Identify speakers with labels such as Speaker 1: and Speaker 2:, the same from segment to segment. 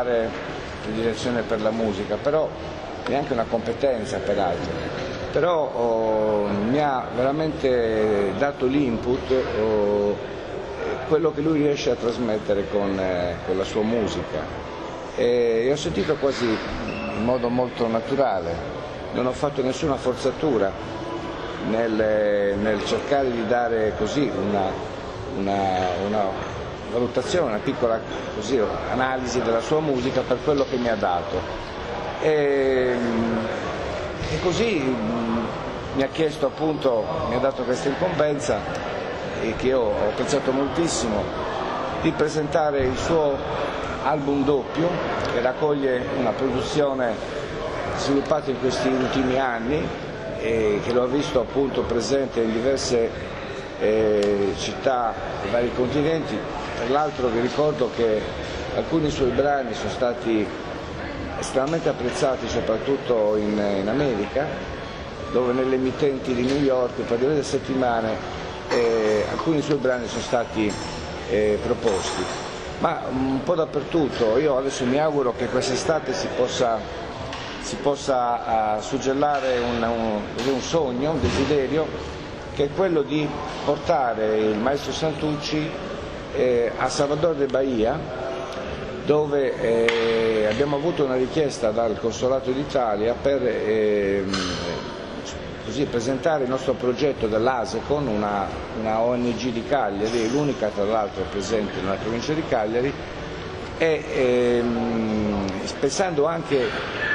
Speaker 1: particolare predilezione per la musica, però neanche una competenza peraltro, però oh, mi ha veramente dato l'input oh, quello che lui riesce a trasmettere con, eh, con la sua musica. E ho sentito quasi in modo molto naturale, non ho fatto nessuna forzatura nel, nel cercare di dare così una, una, una valutazione, una piccola così, analisi della sua musica per quello che mi ha dato. E, e così mi ha chiesto appunto, mi ha dato questa incombenza e che io ho apprezzato moltissimo, di presentare il suo album doppio che raccoglie una produzione sviluppata in questi ultimi anni e che lo ha visto appunto presente in diverse eh, città di vari continenti. Tra l'altro vi ricordo che alcuni suoi brani sono stati estremamente apprezzati soprattutto in, in America, dove nelle emittenti di New York per diverse settimane eh, alcuni suoi brani sono stati eh, proposti. Ma un po' dappertutto, io adesso mi auguro che quest'estate si possa, si possa uh, suggellare un, un, un sogno, un desiderio, che è quello di portare il maestro Santucci eh, a Salvador de Bahia, dove eh, abbiamo avuto una richiesta dal Consolato d'Italia per eh, così, presentare il nostro progetto dell'ASECON, una, una ONG di Cagliari, l'unica tra l'altro presente nella provincia di Cagliari, e ehm, pensando anche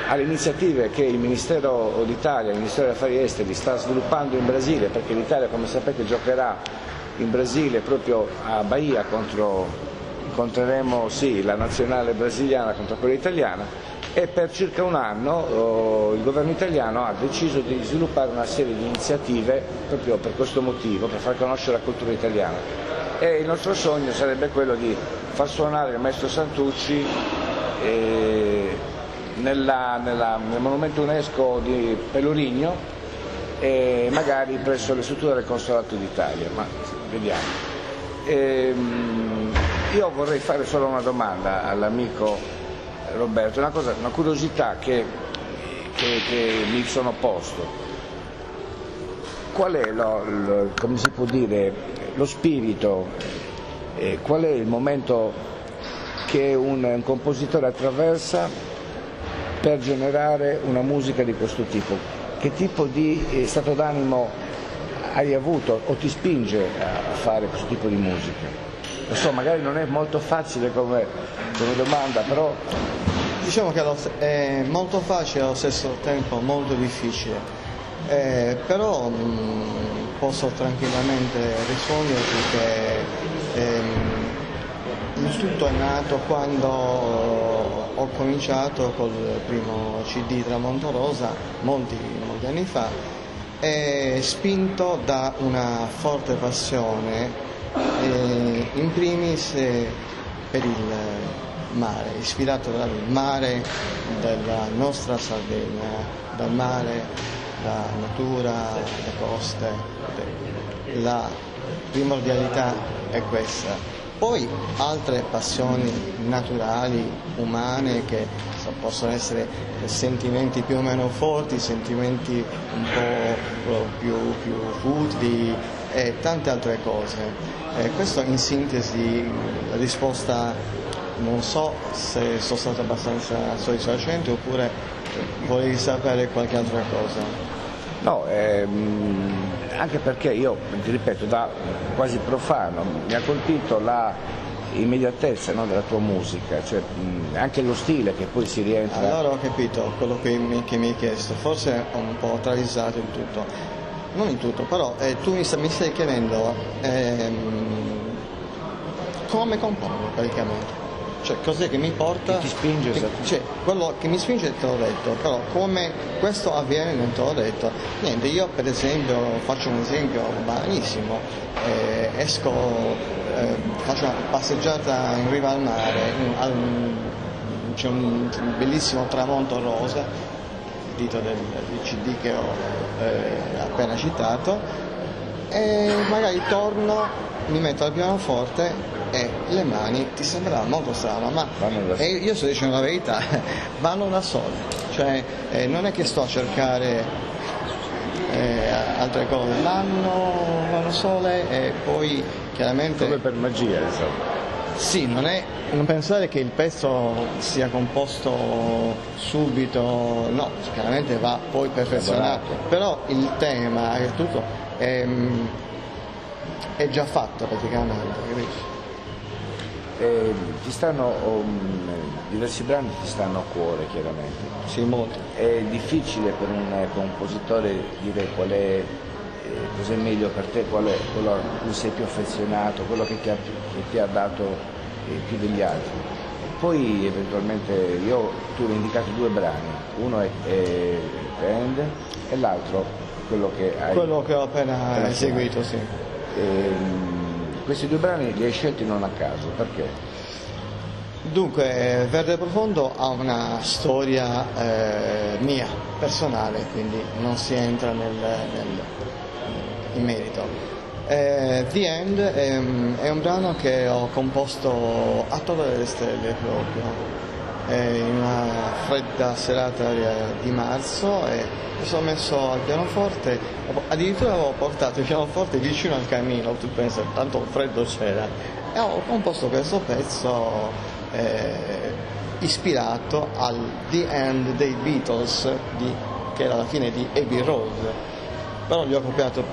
Speaker 1: alle iniziative che il Ministero d'Italia, il Ministero degli Affari Esteri sta sviluppando in Brasile, perché l'Italia come sapete giocherà in Brasile proprio a Bahia contro, incontreremo sì, la nazionale brasiliana contro quella italiana e per circa un anno oh, il governo italiano ha deciso di sviluppare una serie di iniziative proprio per questo motivo, per far conoscere la cultura italiana. E il nostro sogno sarebbe quello di far suonare il maestro Santucci eh, nella, nella, nel monumento UNESCO di Pelurigno e magari presso le strutture del Consolato d'Italia, ma vediamo. Ehm, io vorrei fare solo una domanda all'amico Roberto, una, cosa, una curiosità che, che, che, mi sono posto. Qual è lo, lo, come si può dire, lo spirito, eh, qual è il momento che un, un compositore attraversa per generare una musica di questo tipo? Che tipo di eh, stato d'animo hai avuto o ti spinge a fare questo tipo di musica? Lo so, magari non è molto facile come, come domanda, però
Speaker 2: Diciamo che è molto facile e allo stesso tempo molto difficile, eh, però mh, mm, posso tranquillamente risponderti che ehm, il tutto è nato quando ho cominciato col primo CD Tramonto Rosa molti, molti anni fa e spinto da una forte passione eh, in primis eh, per il mare, ispirato dal mare della nostra Sardegna, dal mare, la natura, le coste. La primordialità è questa. Poi altre passioni naturali, umane, che possono essere sentimenti più o meno forti, sentimenti un po' più, più futili e tante altre cose. Eh, questo in sintesi la risposta non so se sono stato abbastanza soddisfacente oppure volevi sapere qualche altra cosa.
Speaker 1: No, ehm, anche perché io, ti ripeto, da quasi profano, mi ha colpito la immediatezza no, della tua musica, cioè, anche lo stile che poi si rientra.
Speaker 2: Allora ho capito quello che mi, che mi hai chiesto, forse ho un po' travisato il tutto, non in tutto, però eh, tu mi, mi, stai chiedendo ehm, come compongo praticamente. Cioè, cos'è che mi porta...
Speaker 1: Che ti spinge? Che,
Speaker 2: cioè, quello che mi spinge te l'ho detto, però come questo avviene non te l'ho detto. Niente, io per esempio, faccio un esempio banalissimo, eh, esco, eh, faccio una passeggiata in riva al mare, al, c'è un bellissimo tramonto rosa, il titolo del, del CD che ho eh, appena citato, e magari torno, mi metto al pianoforte e le mani ti sembrerà molto strano, ma e io sto dicendo la verità, vanno da sole, cioè eh, non è che sto a cercare eh, altre cose, vanno, vanno sole e poi chiaramente...
Speaker 1: Come per magia, insomma.
Speaker 2: Sì, non, è, non pensare che il pezzo sia composto subito, no, chiaramente va poi perfezionato, però il tema e tutto è, è già fatto praticamente, capisci?
Speaker 1: Eh, ti stanno, um, diversi brani ti stanno a cuore, chiaramente.
Speaker 2: Sì, molto.
Speaker 1: È difficile per un eh, compositore dire qual è, eh, cos'è meglio per te, qual è quello a cui sei più affezionato, quello che ti ha, che ti ha dato eh, più degli altri. E poi eventualmente io, tu hai indicato due brani, uno è, è Band e l'altro quello che hai
Speaker 2: Quello che ho appena eseguito, sì.
Speaker 1: Ehm, questi due brani li hai scelti non a caso, perché?
Speaker 2: Dunque, Verde Profondo ha una storia eh, mia, personale, quindi non si entra nel, nel- in merito. Eh, The End è, è un brano che ho composto a Torre delle Stelle proprio, eh, in una fredda serata di, marzo e mi sono messo al pianoforte, addirittura avevo portato il pianoforte vicino al camino, tu pensi, tanto freddo c'era, e ho composto questo pezzo eh, ispirato al The End dei Beatles, di- che era la fine di Abbey Road, però gli ho copiato,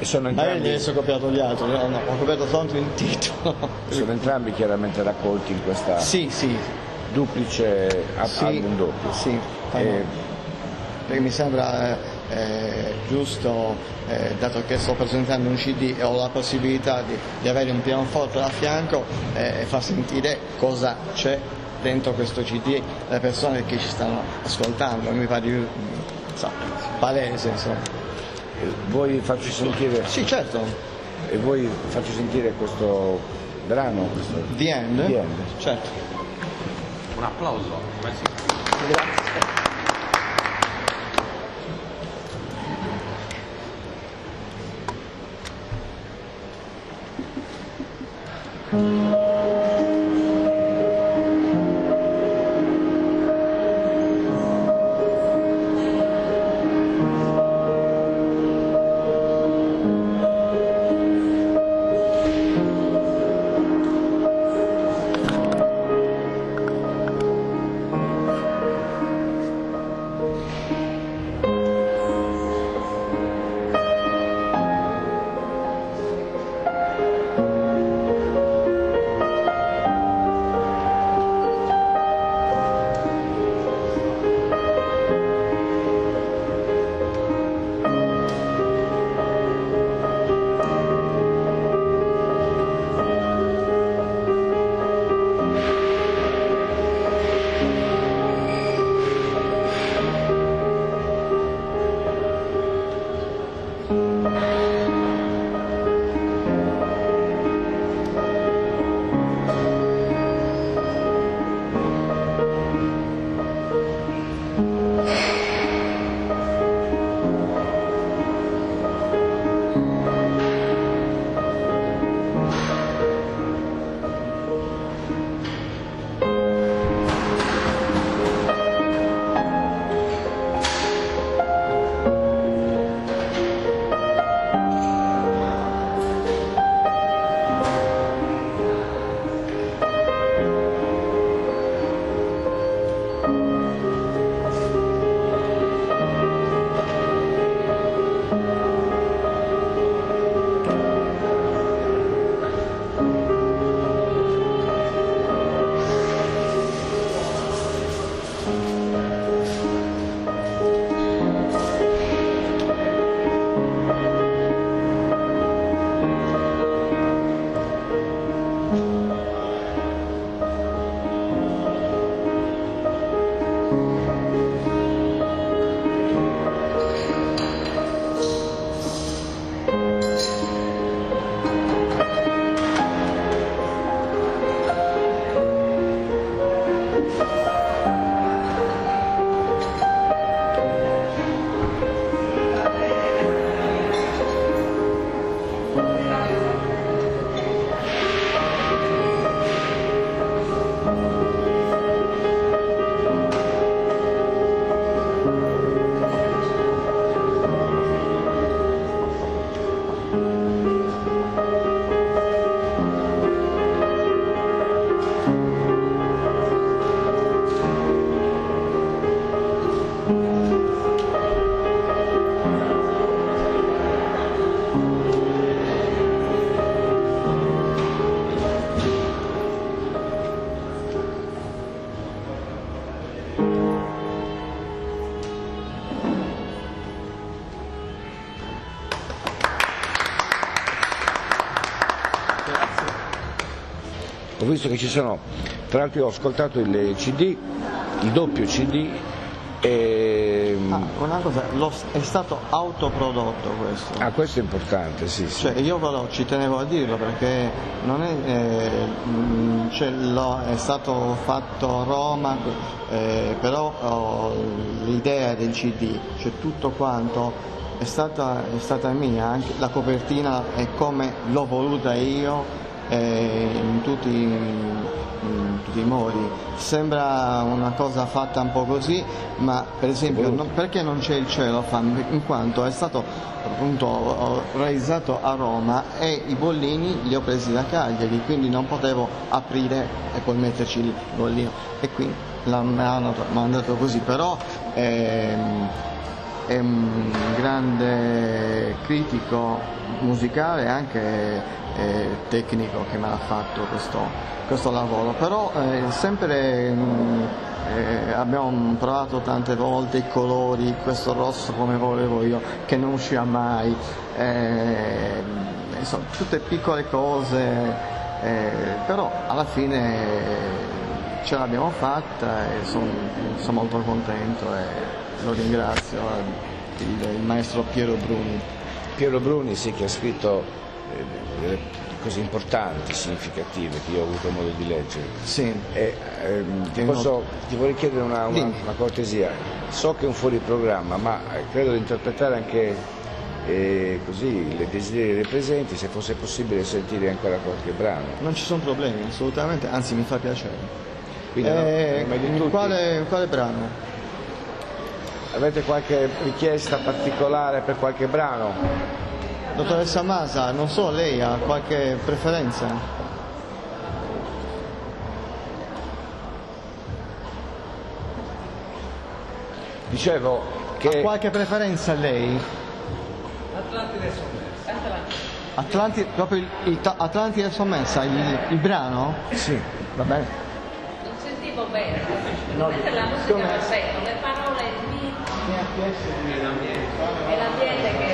Speaker 1: sono entrambi,
Speaker 2: adesso ho copiato gli altri, no, no, ho copiato soltanto il titolo.
Speaker 1: sono entrambi chiaramente raccolti in questa
Speaker 2: sì, sì,
Speaker 1: duplice
Speaker 2: sì,
Speaker 1: album doppio.
Speaker 2: sì,
Speaker 1: Eh,
Speaker 2: perché mi sembra eh, giusto, eh, dato che sto presentando un CD e ho la possibilità di, di avere un pianoforte a fianco eh, e far sentire cosa c'è dentro questo CD alle persone che ci stanno ascoltando, mi pare mm, insomma, palese insomma.
Speaker 1: eh, vuoi farci sentire,
Speaker 2: Sì certo,
Speaker 1: e vuoi farci sentire questo brano? Questo...
Speaker 2: The End,
Speaker 1: The End.
Speaker 2: certo.
Speaker 3: Un applauso. Merci.
Speaker 2: Grazie.
Speaker 1: Ho visto che ci sono, tra l'altro ho ascoltato il CD, il doppio CD e...
Speaker 2: Ah, una cosa, lo- è stato autoprodotto questo.
Speaker 1: Ah, questo è importante, sì, sì.
Speaker 2: Cioè, io però ci tenevo a dirlo perché non è, eh, mh, cioè, lo- è stato fatto a Roma, eh, però oh, l'idea del CD, cioè tutto quanto è stata, è stata mia, anche la copertina è come l'ho voluta io in tutti, in tutti i modi. Sembra una cosa fatta un po' così, ma per esempio non- perché non c'è il cellophane? In quanto è stato appunto realizzato a Roma e i bollini li ho presi da Cagliari, quindi non potevo aprire e poi metterci il bollino e quindi l'hanno mandato così, però ehm, è un grande critico musicale e anche eh, tecnico che mi ha fatto questo, questo lavoro, però eh, sempre mh, eh, abbiamo provato tante volte i colori, questo rosso come volevo io, che non usciva mai, eh, insomma, tutte piccole cose, eh, però alla fine ce l'abbiamo fatta e sono, sono molto contento e lo ringrazio eh, il, il maestro Piero Bruni.
Speaker 1: Piero Bruni sì che ha scritto eh, delle cose importanti, significative che io ho avuto modo di leggere.
Speaker 2: Sì,
Speaker 1: E, ehm, posso- ti vorrei chiedere una, una- una cortesia. So che è un fuori programma, ma eh, credo di interpretare anche eh, così le desiderio dei presenti, se fosse possibile sentire ancora qualche brano.
Speaker 2: non ci sono problemi, assolutamente, anzi mi fa piacere.
Speaker 1: Quindi, no,
Speaker 2: Eh,
Speaker 1: tutti,
Speaker 2: quale, quale brano?
Speaker 1: Avete qualche richiesta particolare per qualche brano?
Speaker 2: Dottoressa Masa, non so, lei ha qualche preferenza?
Speaker 1: Dicevo
Speaker 2: Ha
Speaker 1: che
Speaker 2: qualche preferenza lei? Atlanti, proprio il, il Atlantide Sommessa, il, il brano?
Speaker 1: sì,
Speaker 2: Va bene.
Speaker 4: Non sentivo bene.
Speaker 2: No,
Speaker 4: Questa è la musica
Speaker 2: come-
Speaker 4: perfetta, le parole lì è l'ambiente che... Eh,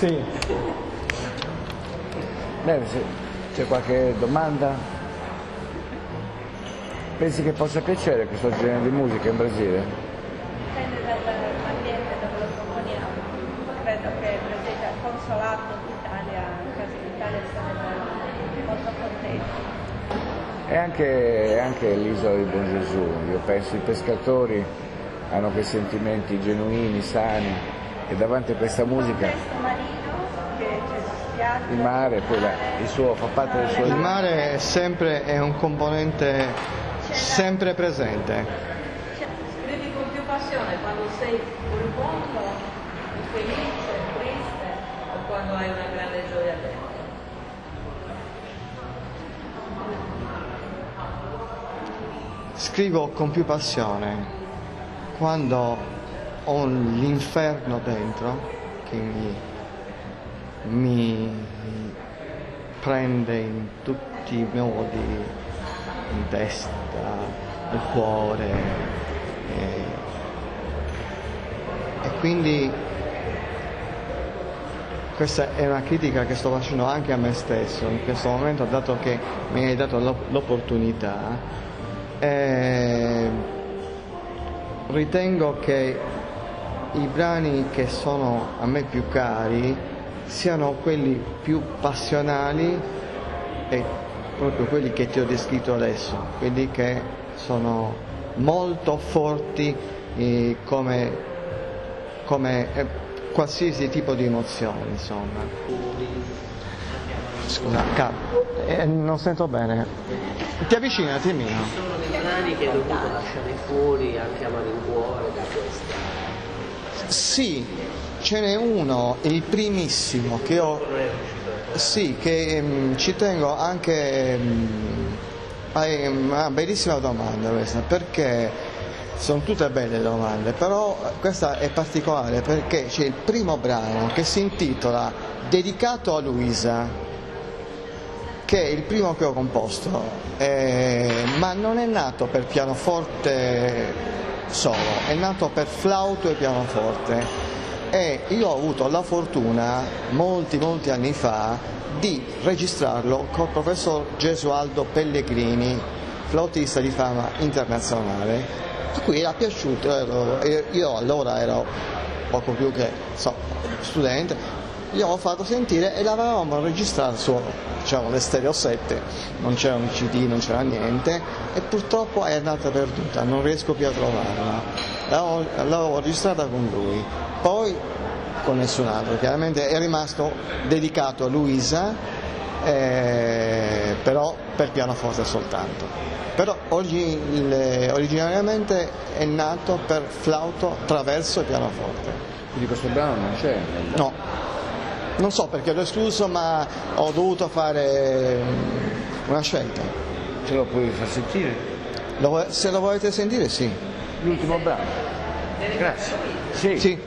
Speaker 2: Sì.
Speaker 1: Beh, se- c'è qualche domanda? Pensi che possa piacere questo genere di musica in Brasile?
Speaker 5: Dipende dall'ambiente dove lo componiamo. Credo che per esempio al consolato d'Italia, in caso d'Italia saremo molto contenti.
Speaker 1: E anche, e anche l'isola di Buon Gesù, io penso i pescatori hanno quei sentimenti genuini, sani e davanti a questa musica
Speaker 5: Il
Speaker 1: mare poi la- il suo, fa parte del suo
Speaker 2: Il mare è sempre è un componente sempre presente.
Speaker 4: Scrivi con più passione quando sei furibondo, felice, triste o quando hai una grande gioia dentro.
Speaker 2: Scrivo con più passione quando ho l'inferno dentro che mi, mi prende in tutti i modi, in testa, nel cuore. E, e quindi questa è una critica che sto facendo anche a me stesso in questo momento, dato che mi hai dato l'op- l'opportunità. Eh, ritengo che i brani che sono a me più cari siano quelli più passionali e proprio quelli che ti ho descritto adesso, quelli che sono molto forti eh, come, come eh, qualsiasi tipo di emozione, insomma. Scusa, Ca- eh, non sento bene. Ti avvicinati, Mino.
Speaker 6: sono dei brani che hai dovuto lasciare fuori anche a malincuore da questa
Speaker 2: Sì, ce n'è uno, il primissimo, che ho... Sì, che mm, ci tengo anche... mm, a- è una bellissima domanda questa, perché sono tutte belle le domande, però questa è particolare perché c'è il primo brano che si intitola Dedicato a Luisa, che è il primo che ho composto, eh, ma non è nato per pianoforte solo, è nato per flauto e pianoforte. E io ho avuto la fortuna molti molti anni fa di registrarlo col professor Gesualdo Pellegrini, flautista di fama internazionale, a cui era piaciuto, io allora ero poco più che so, studente, gli ho fatto sentire e l'avevamo registrato su diciamo, le stereo 7, non c'era un CD, non c'era niente e purtroppo è andata perduta, non riesco più a trovarla. L'avevo, l'avevo registrata con lui, poi con nessun altro, chiaramente è rimasto dedicato a Luisa, eh, però per pianoforte soltanto. Però oggi, il- originariamente è nato per flauto, traverso e pianoforte.
Speaker 1: Quindi questo brano non c'è.
Speaker 2: No, non so perché l'ho escluso, ma ho dovuto fare una scelta.
Speaker 1: Ce lo puoi far sentire?
Speaker 2: Lo se lo volete sentire, sì.
Speaker 1: L'ultimo brano. Grazie. Sì.
Speaker 2: Sì.